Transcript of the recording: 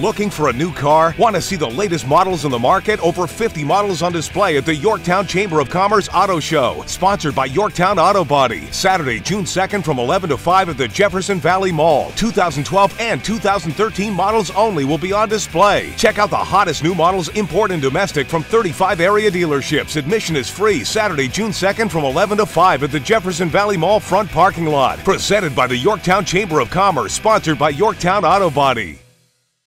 Looking for a new car? Want to see the latest models in the market? Over 50 models on display at the Yorktown Chamber of Commerce Auto Show, sponsored by Yorktown Auto Body. Saturday, June 2nd from 11 to 5 at the Jefferson Valley Mall. 2012 and 2013 models only will be on display. Check out the hottest new models, import and domestic, from 35 area dealerships. Admission is free Saturday, June 2nd from 11 to 5 at the Jefferson Valley Mall front parking lot. Presented by the Yorktown Chamber of Commerce, sponsored by Yorktown Auto Body.